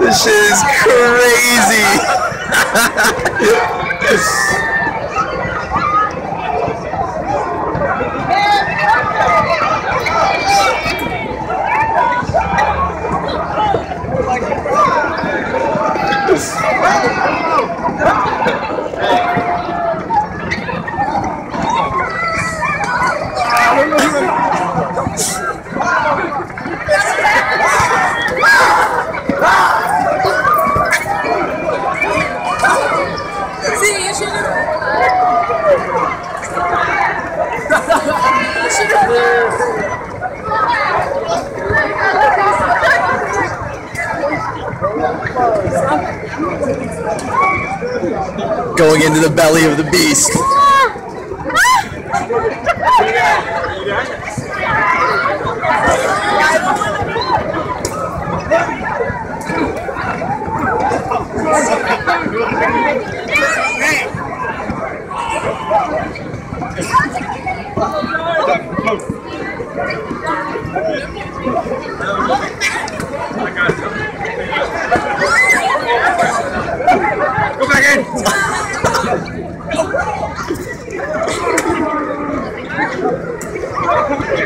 This shit is crazy. Going into the belly of the beast.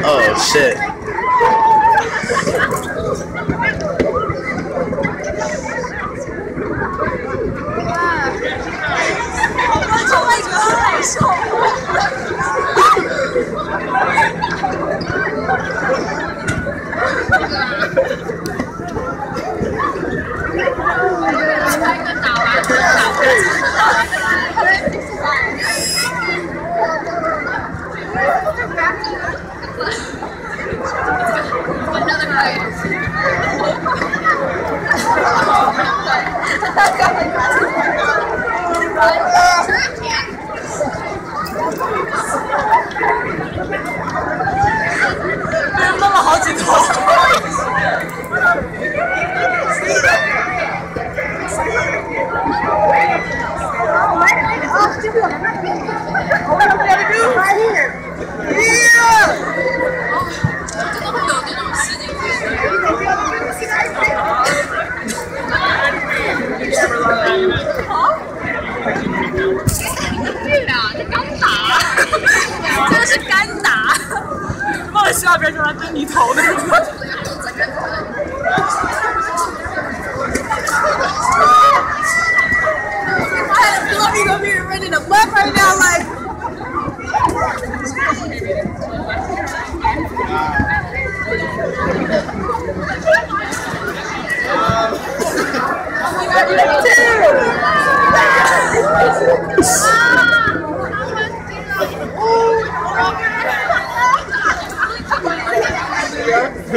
Oh shit. Another night. 一真的会有那种吸进去的好你个屁啊这干打真的是干打下边就来蹲你头了是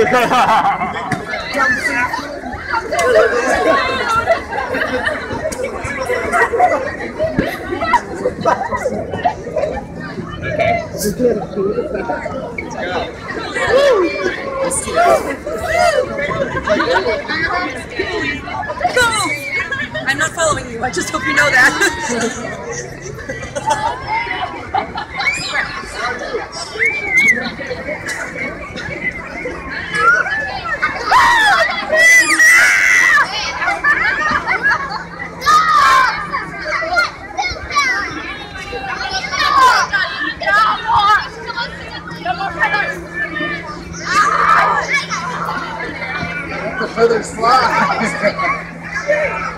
Ha ha ha! I'm not following you. I just hope you know that. The feathers fly.